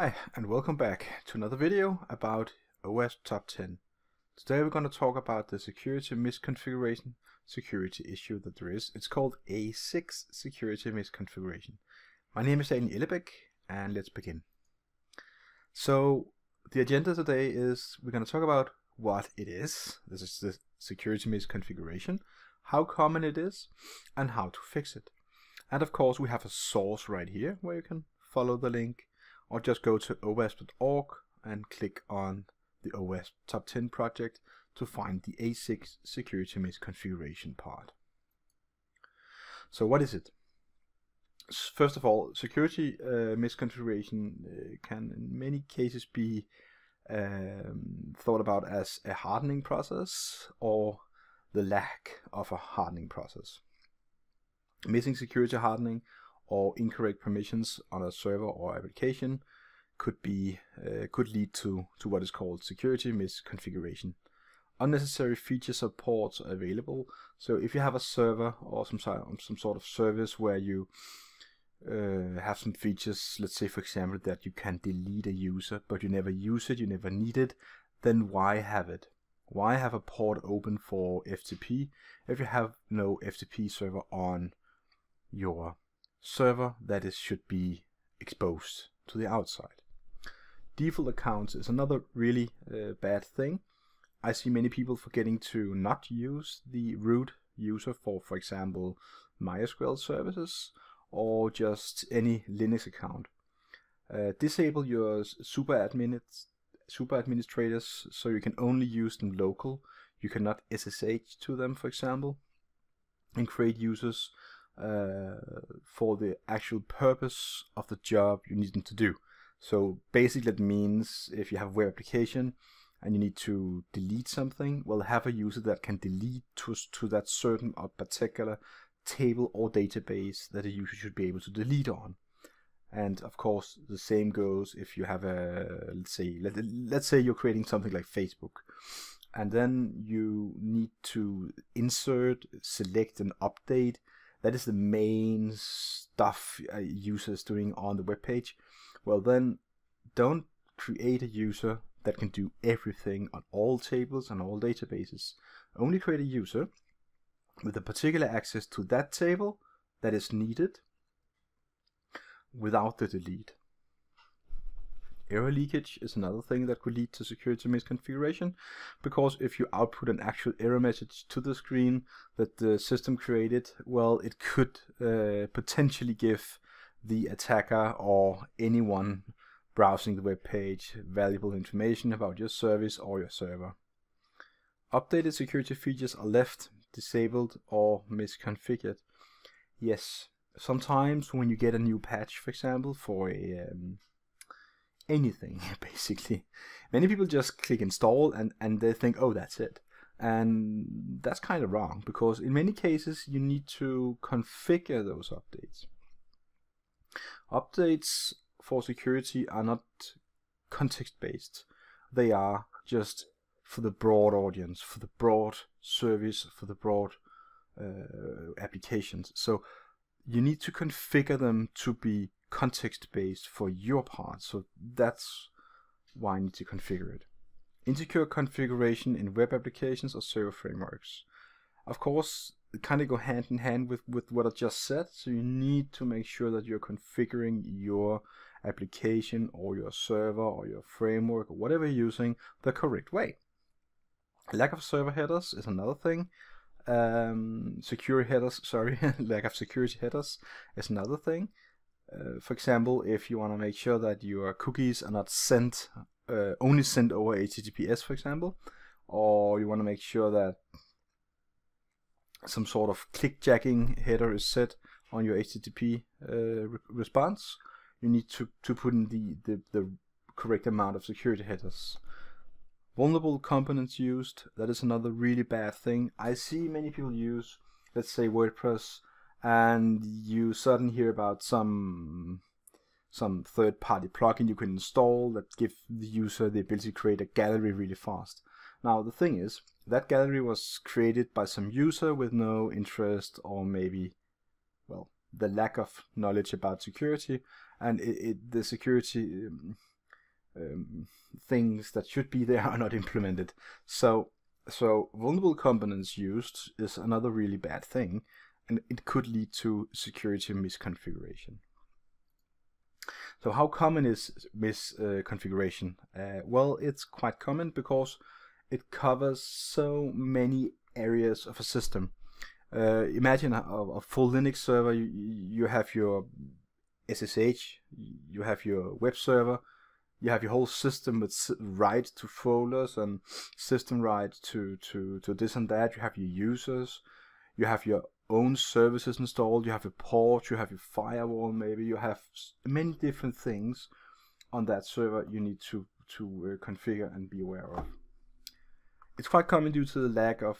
Hi and welcome back to another video about OWASP Top 10. Today we're going to talk about the security misconfiguration security issue that there is. It's called A6 security misconfiguration. My name is Daniel Ellebæk and let's begin. So the agenda today is we're going to talk about what it is. This is the security misconfiguration, how common it is, and how to fix it. And of course we have a source right here where you can follow the link or just go to owasp.org and click on the OWASP Top 10 project to find the A6 security misconfiguration part. So what is it? First of all, security uh, misconfiguration uh, can in many cases be um, thought about as a hardening process or the lack of a hardening process. Missing security hardening or incorrect permissions on a server or application could be uh, could lead to to what is called security misconfiguration. Unnecessary feature supports available. So if you have a server or some some sort of service where you uh, have some features, let's say for example that you can delete a user, but you never use it, you never need it, then why have it? Why have a port open for FTP if you have no FTP server on your server that is should be exposed to the outside. Default accounts is another really uh, bad thing. I see many people forgetting to not use the root user for, for example, MySQL services or just any Linux account. Uh, disable your super, admin super administrators so you can only use them local. You cannot SSH to them, for example, and create users uh, for the actual purpose of the job you need them to do. So basically, it means if you have a web application and you need to delete something, well, have a user that can delete to, to that certain or particular table or database that a user should be able to delete on. And of course, the same goes if you have a, let's say, let, let's say you're creating something like Facebook. And then you need to insert, select, and update that is the main stuff a user is doing on the web page, well then don't create a user that can do everything on all tables and all databases. Only create a user with a particular access to that table that is needed without the delete. Error leakage is another thing that could lead to security misconfiguration because if you output an actual error message to the screen that the system created, well, it could uh, potentially give the attacker or anyone browsing the web page valuable information about your service or your server. Updated security features are left, disabled, or misconfigured. Yes, sometimes when you get a new patch, for example, for a um, anything basically. Many people just click install and, and they think, oh, that's it. And that's kind of wrong because in many cases you need to configure those updates. Updates for security are not context based, they are just for the broad audience, for the broad service, for the broad uh, applications. So you need to configure them to be context based for your part. So that's why I need to configure it. Insecure configuration in web applications or server frameworks. Of course, kind of go hand in hand with, with what I just said. So you need to make sure that you're configuring your application or your server or your framework or whatever you're using the correct way. Lack of server headers is another thing. Um, security headers, sorry, lack of security headers is another thing. Uh, for example, if you want to make sure that your cookies are not sent, uh, only sent over HTTPS, for example, or you want to make sure that some sort of clickjacking header is set on your HTTP uh, re response, you need to, to put in the, the, the correct amount of security headers. Vulnerable components used, that is another really bad thing. I see many people use, let's say WordPress and you suddenly hear about some some third-party plugin you can install that give the user the ability to create a gallery really fast. Now the thing is, that gallery was created by some user with no interest or maybe, well, the lack of knowledge about security, and it, it the security um, um, things that should be there are not implemented. So so vulnerable components used is another really bad thing, and it could lead to security misconfiguration. So how common is misconfiguration? Uh, uh, well, it's quite common because it covers so many areas of a system. Uh, imagine a, a, full Linux server. You, you have your SSH, you have your web server, you have your whole system with right to folders and system right to, to, to this and that. You have your users, you have your own services installed, you have a port, you have your firewall maybe, you have many different things on that server you need to, to uh, configure and be aware of. It's quite common due to the lack of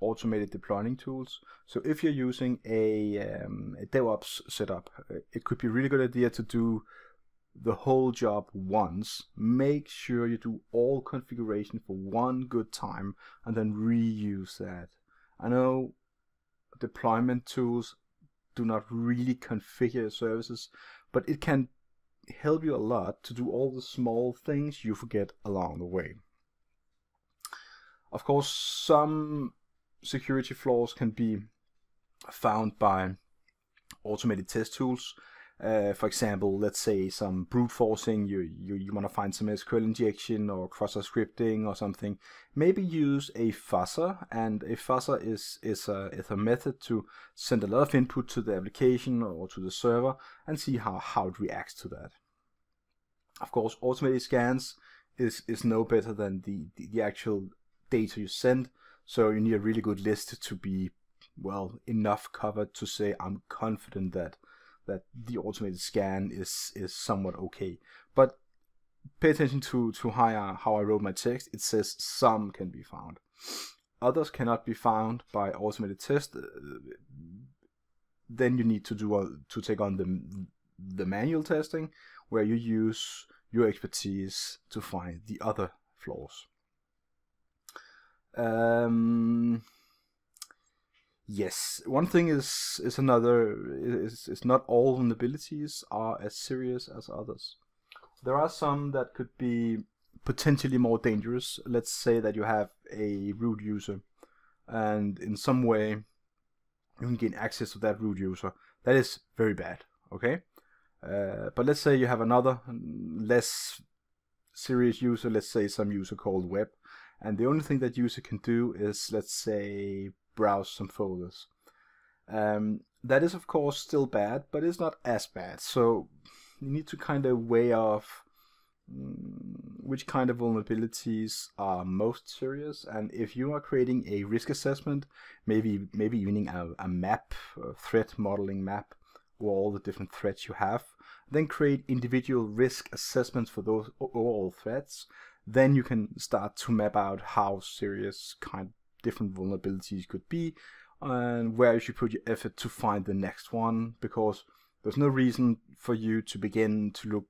automated deploying tools. So if you're using a, um, a DevOps setup, uh, it could be a really good idea to do the whole job once, make sure you do all configuration for one good time and then reuse that. I know deployment tools do not really configure services, but it can help you a lot to do all the small things you forget along the way. Of course, some security flaws can be found by automated test tools uh, for example, let's say some brute forcing, you, you, you want to find some SQL injection or cross-site scripting or something, maybe use a fuzzer. And a fuzzer is, is, a, is a method to send a lot of input to the application or to the server and see how, how it reacts to that. Of course, automated scans is, is no better than the, the, the actual data you send. So you need a really good list to be, well, enough covered to say, I'm confident that that the automated scan is is somewhat okay. But pay attention to to how I, how I wrote my text. It says some can be found. Others cannot be found by automated test. Uh, then you need to do a, to take on the the manual testing, where you use your expertise to find the other flaws. Um, Yes, one thing is is another is is not all vulnerabilities are as serious as others. There are some that could be potentially more dangerous. Let's say that you have a root user, and in some way you can gain access to that root user. That is very bad. Okay, uh, but let's say you have another less serious user. Let's say some user called web, and the only thing that user can do is let's say browse some folders. Um, that is of course still bad, but it's not as bad. So you need to kind of weigh off mm, which kind of vulnerabilities are most serious and if you are creating a risk assessment maybe maybe using a, a map a threat modeling map or all the different threats you have then create individual risk assessments for those all threats then you can start to map out how serious kind different vulnerabilities could be and where you should put your effort to find the next one because there's no reason for you to begin to look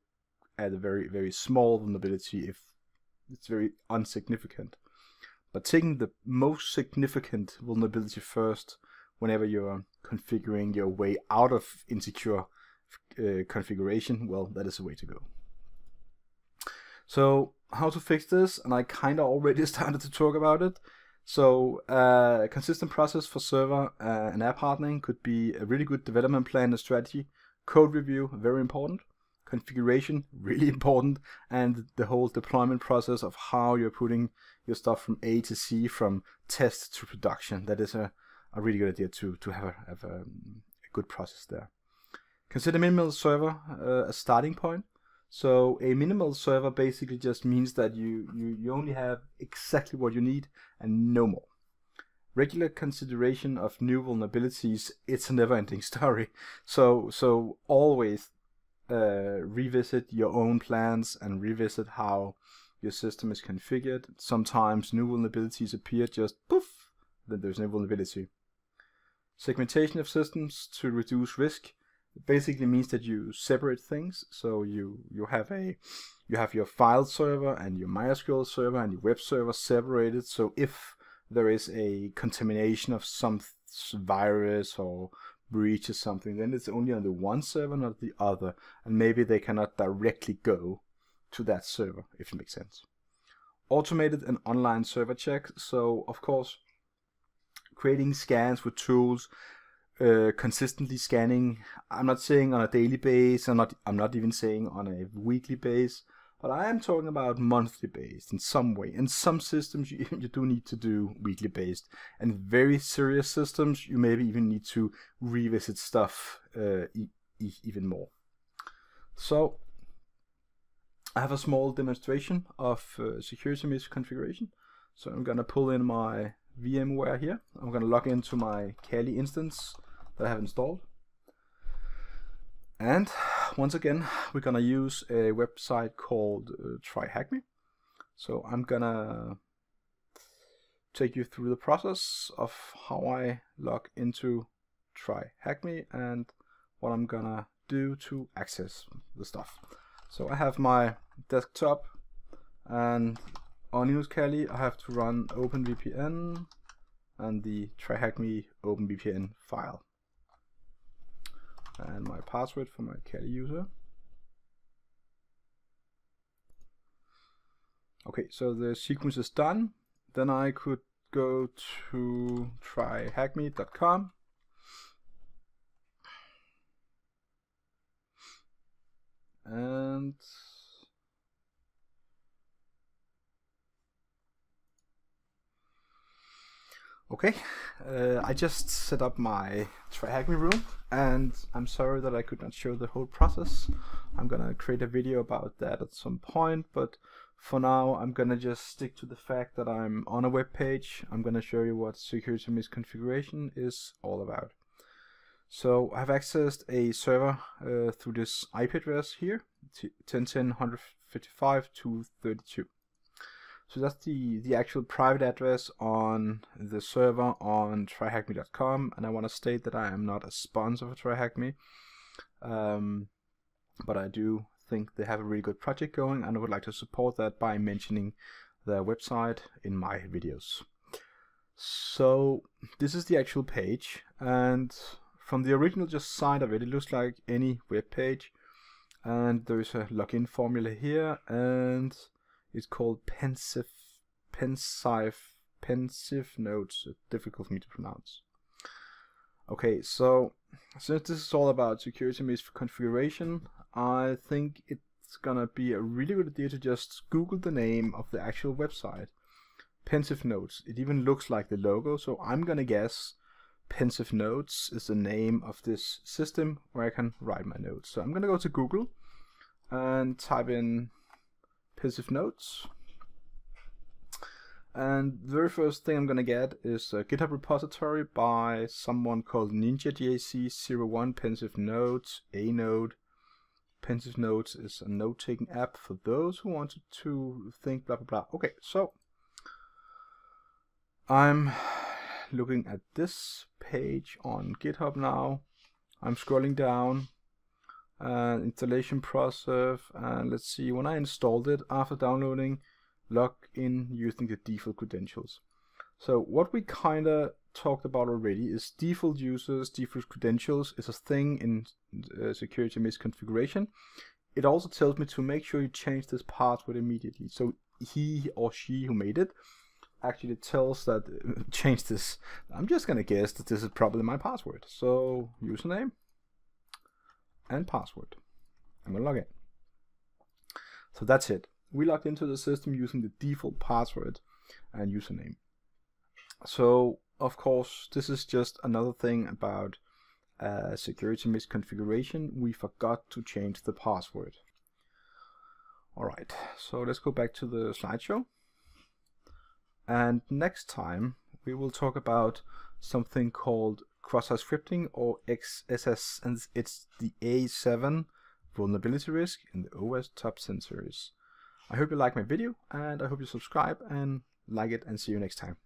at a very very small vulnerability if it's very insignificant. But taking the most significant vulnerability first whenever you're configuring your way out of insecure uh, configuration well that is the way to go. So how to fix this and i kind of already started to talk about it so uh, a consistent process for server uh, and app hardening could be a really good development plan and strategy. Code review, very important. Configuration, really important. And the whole deployment process of how you're putting your stuff from A to C, from test to production. That is a, a really good idea to, to have, a, have a, a good process there. Consider minimal server uh, a starting point. So a minimal server basically just means that you, you, you only have exactly what you need and no more. Regular consideration of new vulnerabilities, it's a never ending story. So, so always uh, revisit your own plans and revisit how your system is configured. Sometimes new vulnerabilities appear just poof, then there's no vulnerability. Segmentation of systems to reduce risk it basically means that you separate things. So you you have a you have your file server and your MySQL server and your web server separated. So if there is a contamination of some virus or breach or something, then it's only on the one server, not the other, and maybe they cannot directly go to that server, if it makes sense. Automated and online server check. So of course, creating scans with tools, uh, consistently scanning. I'm not saying on a daily base. I'm not. I'm not even saying on a weekly base. But I am talking about monthly based in some way. In some systems, you, you do need to do weekly based. And very serious systems, you maybe even need to revisit stuff uh, e e even more. So I have a small demonstration of uh, security misconfiguration. So I'm going to pull in my VMware here. I'm going to log into my Kali instance that I have installed. And once again, we're gonna use a website called uh, TryHackMe. So I'm gonna take you through the process of how I log into TryHackMe and what I'm gonna do to access the stuff. So I have my desktop and on Linux Kali I have to run OpenVPN and the TryHackMe OpenVPN file and my password for my Kali user. Okay, so the sequence is done. Then I could go to tryhackme.com and Okay, uh, I just set up my TryHackMe room and I'm sorry that I could not show the whole process. I'm gonna create a video about that at some point, but for now I'm gonna just stick to the fact that I'm on a web page. I'm gonna show you what security misconfiguration is all about. So I've accessed a server uh, through this IP address here, 10.10.155.232. So that's the, the actual private address on the server on tryhackme.com. And I want to state that I am not a sponsor for TryHackMe. Um, but I do think they have a really good project going and I would like to support that by mentioning their website in my videos. So this is the actual page and from the original just side of it, it looks like any web page and there's a login formula here and it's called Pensive, Pensive, Pensive Notes. difficult for me to pronounce. Okay, so since this is all about security misconfiguration, I think it's gonna be a really good idea to just Google the name of the actual website. Pensive Notes. It even looks like the logo, so I'm gonna guess Pensive Notes is the name of this system where I can write my notes. So I'm gonna go to Google and type in Pensive Notes. And the very first thing I'm gonna get is a GitHub repository by someone called NinjaJC01 Pensive Notes, A node. Pensive Notes is a note-taking app for those who wanted to think blah blah blah. Okay, so I'm looking at this page on GitHub now. I'm scrolling down and installation process and let's see when I installed it after downloading log in using the default credentials. So what we kind of talked about already is default users default credentials is a thing in uh, security misconfiguration. It also tells me to make sure you change this password immediately. So he or she who made it actually tells that change this. I'm just gonna guess that this is probably my password. So username and password. I'm gonna log in. So that's it. We logged into the system using the default password and username. So of course, this is just another thing about uh, security misconfiguration. We forgot to change the password. Alright, so let's go back to the slideshow. And next time we will talk about something called cross-site scripting or XSS, and it's the A7 vulnerability risk in the OS top sensors. I hope you like my video, and I hope you subscribe and like it, and see you next time.